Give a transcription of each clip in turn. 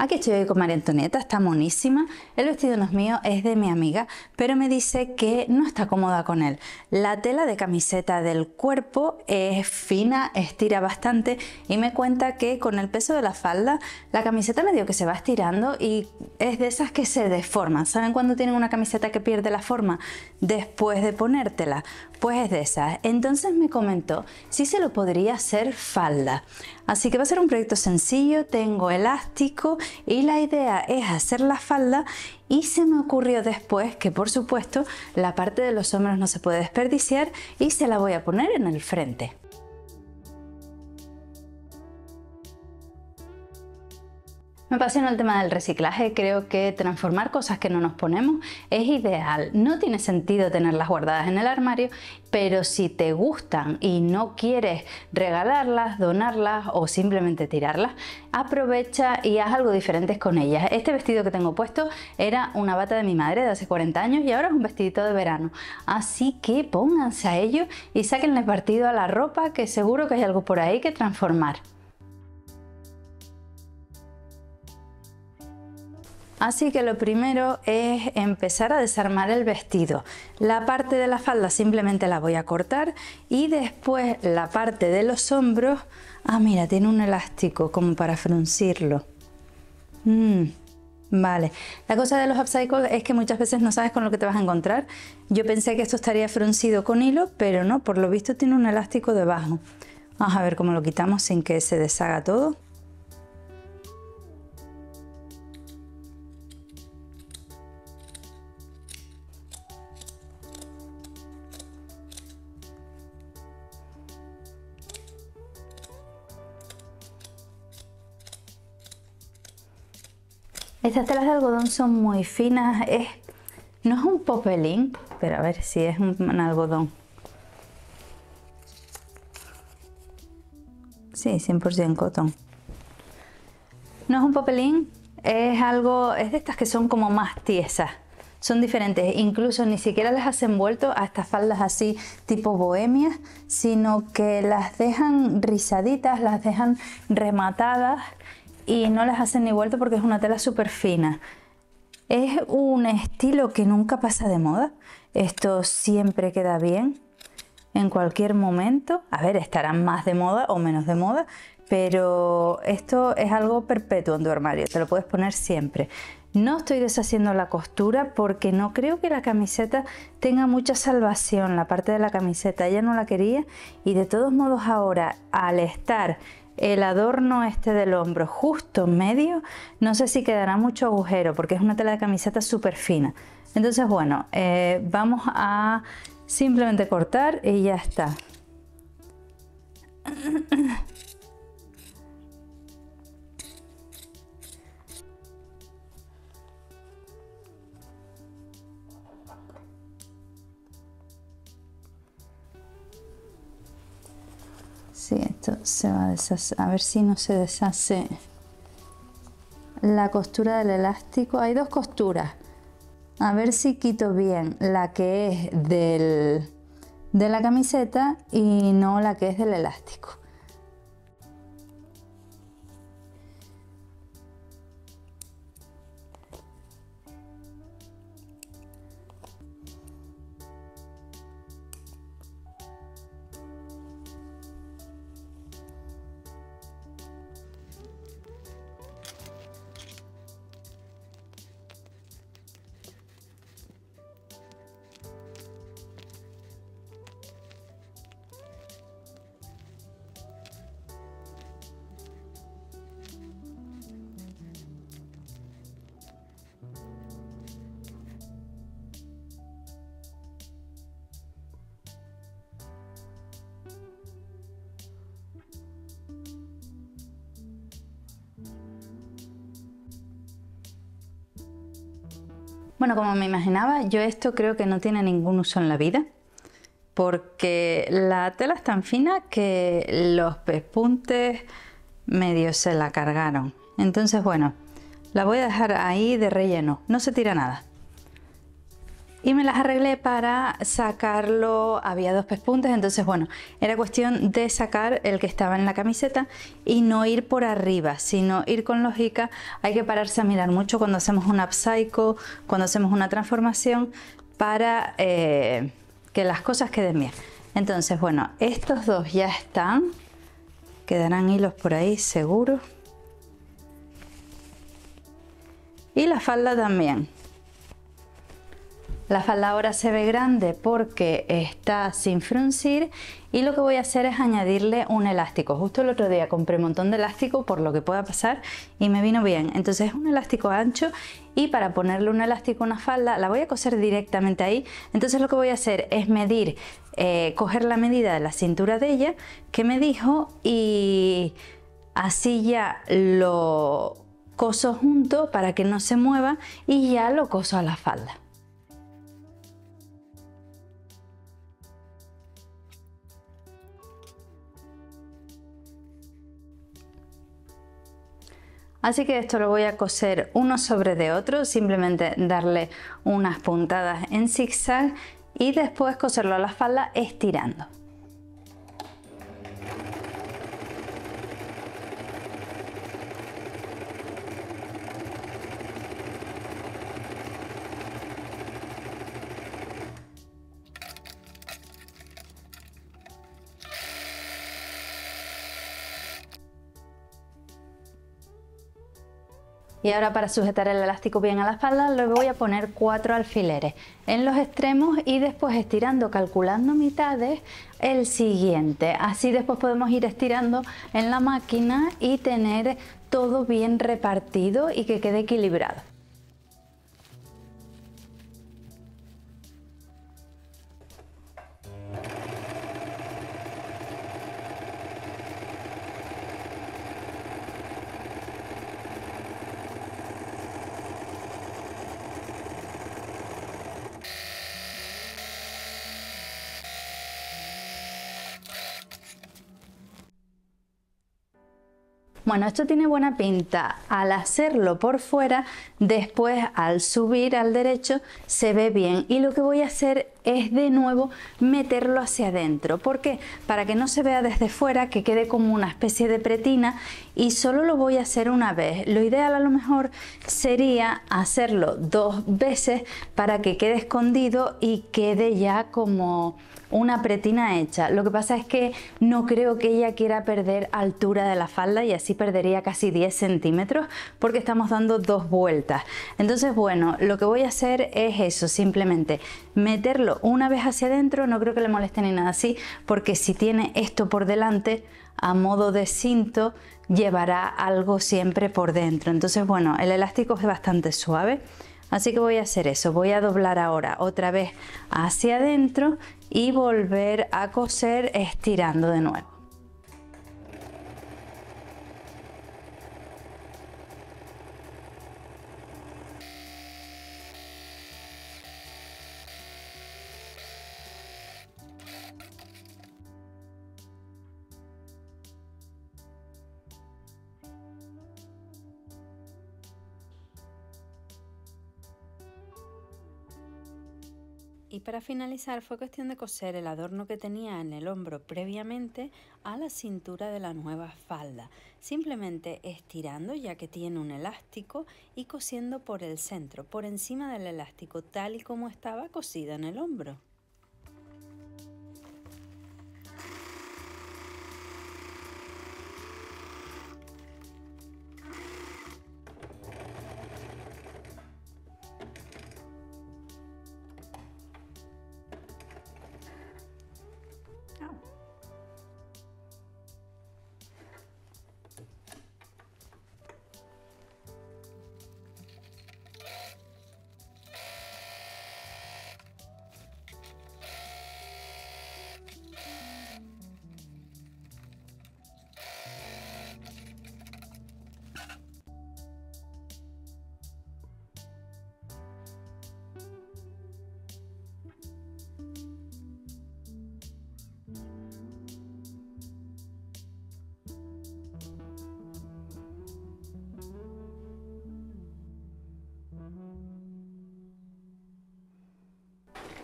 Aquí estoy hoy con María Antonieta, está monísima. El vestido no es mío, es de mi amiga, pero me dice que no está cómoda con él. La tela de camiseta del cuerpo es fina, estira bastante y me cuenta que con el peso de la falda la camiseta medio que se va estirando y es de esas que se deforman. ¿Saben cuando tienen una camiseta que pierde la forma después de ponértela? Pues es de esas. Entonces me comentó si se lo podría hacer falda. Así que va a ser un proyecto sencillo, tengo elástico y la idea es hacer la falda y se me ocurrió después que por supuesto la parte de los hombros no se puede desperdiciar y se la voy a poner en el frente. Me apasiona el tema del reciclaje, creo que transformar cosas que no nos ponemos es ideal. No tiene sentido tenerlas guardadas en el armario, pero si te gustan y no quieres regalarlas, donarlas o simplemente tirarlas, aprovecha y haz algo diferente con ellas. Este vestido que tengo puesto era una bata de mi madre de hace 40 años y ahora es un vestidito de verano. Así que pónganse a ello y sáquenle partido a la ropa que seguro que hay algo por ahí que transformar. Así que lo primero es empezar a desarmar el vestido. La parte de la falda simplemente la voy a cortar y después la parte de los hombros, ah mira, tiene un elástico como para fruncirlo. Mm, vale, la cosa de los upcycles es que muchas veces no sabes con lo que te vas a encontrar. Yo pensé que esto estaría fruncido con hilo, pero no, por lo visto tiene un elástico debajo. Vamos a ver cómo lo quitamos sin que se deshaga todo. Estas telas de algodón son muy finas, es, no es un popelín, pero a ver si es un, algodón. Sí, 100% cotón. No es un popelín, es algo, es de estas que son como más tiesas. Son diferentes, incluso ni siquiera las has envuelto a estas faldas así tipo bohemias, sino que las dejan rizaditas, las dejan rematadas y no las hacen ni vuelto porque es una tela súper fina. Es un estilo que nunca pasa de moda. Esto siempre queda bien en cualquier momento. A ver, estarán más de moda o menos de moda, pero esto es algo perpetuo en tu armario, te lo puedes poner siempre. No estoy deshaciendo la costura porque no creo que la camiseta tenga mucha salvación, la parte de la camiseta, ella no la quería y de todos modos ahora al estar el adorno este del hombro justo en medio, no sé si quedará mucho agujero porque es una tela de camiseta súper fina. Entonces, bueno, eh, vamos a simplemente cortar y ya está. Sí, esto se va a ver si no se deshace la costura del elástico. Hay dos costuras. A ver si quito bien la que es del, de la camiseta y no la que es del elástico. Bueno, como me imaginaba, yo esto creo que no tiene ningún uso en la vida porque la tela es tan fina que los pespuntes medio se la cargaron. Entonces, bueno, la voy a dejar ahí de relleno, no se tira nada. Y me las arreglé para sacarlo, había dos pespuntes, entonces bueno, era cuestión de sacar el que estaba en la camiseta y no ir por arriba, sino ir con lógica, hay que pararse a mirar mucho cuando hacemos un upcycle, cuando hacemos una transformación para eh, que las cosas queden bien. Entonces bueno, estos dos ya están, quedarán hilos por ahí seguro. Y la falda también. La falda ahora se ve grande porque está sin fruncir y lo que voy a hacer es añadirle un elástico. Justo el otro día compré un montón de elástico por lo que pueda pasar y me vino bien. Entonces es un elástico ancho y para ponerle un elástico a una falda la voy a coser directamente ahí. Entonces lo que voy a hacer es medir, eh, coger la medida de la cintura de ella que me dijo y así ya lo coso junto para que no se mueva y ya lo coso a la falda. Así que esto lo voy a coser uno sobre de otro, simplemente darle unas puntadas en zigzag y después coserlo a la falda estirando. Y ahora para sujetar el elástico bien a la espalda le voy a poner cuatro alfileres en los extremos y después estirando, calculando mitades, el siguiente. Así después podemos ir estirando en la máquina y tener todo bien repartido y que quede equilibrado. Bueno, esto tiene buena pinta. Al hacerlo por fuera, después al subir al derecho se ve bien. Y lo que voy a hacer es de nuevo meterlo hacia adentro. ¿Por qué? Para que no se vea desde fuera, que quede como una especie de pretina y solo lo voy a hacer una vez. Lo ideal a lo mejor sería hacerlo dos veces para que quede escondido y quede ya como una pretina hecha. Lo que pasa es que no creo que ella quiera perder altura de la falda y así perdería casi 10 centímetros porque estamos dando dos vueltas. Entonces, bueno, lo que voy a hacer es eso, simplemente meterlo una vez hacia adentro, no creo que le moleste ni nada así, porque si tiene esto por delante, a modo de cinto, llevará algo siempre por dentro. Entonces, bueno, el elástico es bastante suave. Así que voy a hacer eso, voy a doblar ahora otra vez hacia adentro y volver a coser estirando de nuevo. Y para finalizar fue cuestión de coser el adorno que tenía en el hombro previamente a la cintura de la nueva falda, simplemente estirando ya que tiene un elástico y cosiendo por el centro, por encima del elástico tal y como estaba cosida en el hombro.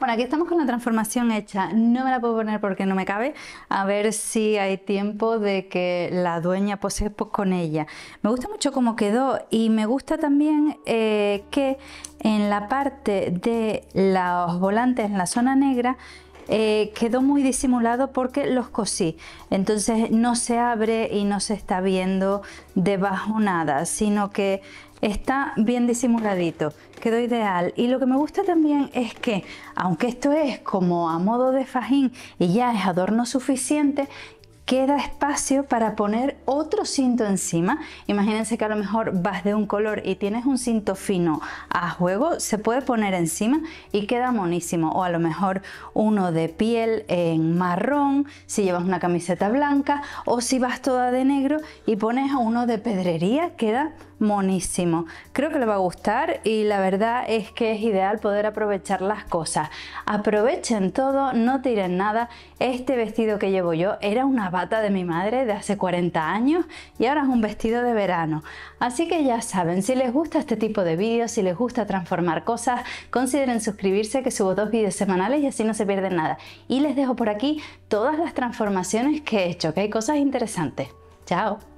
Bueno, aquí estamos con la transformación hecha. No me la puedo poner porque no me cabe. A ver si hay tiempo de que la dueña pose pues, con ella. Me gusta mucho cómo quedó y me gusta también eh, que en la parte de los volantes en la zona negra eh, quedó muy disimulado porque los cosí. Entonces no se abre y no se está viendo debajo nada, sino que está bien disimuladito, quedó ideal. Y lo que me gusta también es que, aunque esto es como a modo de fajín y ya es adorno suficiente, queda espacio para poner otro cinto encima. Imagínense que a lo mejor vas de un color y tienes un cinto fino a juego, se puede poner encima y queda monísimo. O a lo mejor uno de piel en marrón, si llevas una camiseta blanca, o si vas toda de negro y pones uno de pedrería, queda monísimo. Creo que le va a gustar y la verdad es que es ideal poder aprovechar las cosas. Aprovechen todo, no tiren nada. Este vestido que llevo yo era una bata de mi madre de hace 40 años y ahora es un vestido de verano. Así que ya saben, si les gusta este tipo de vídeos, si les gusta transformar cosas, consideren suscribirse que subo dos vídeos semanales y así no se pierden nada. Y les dejo por aquí todas las transformaciones que he hecho, que hay cosas interesantes. Chao.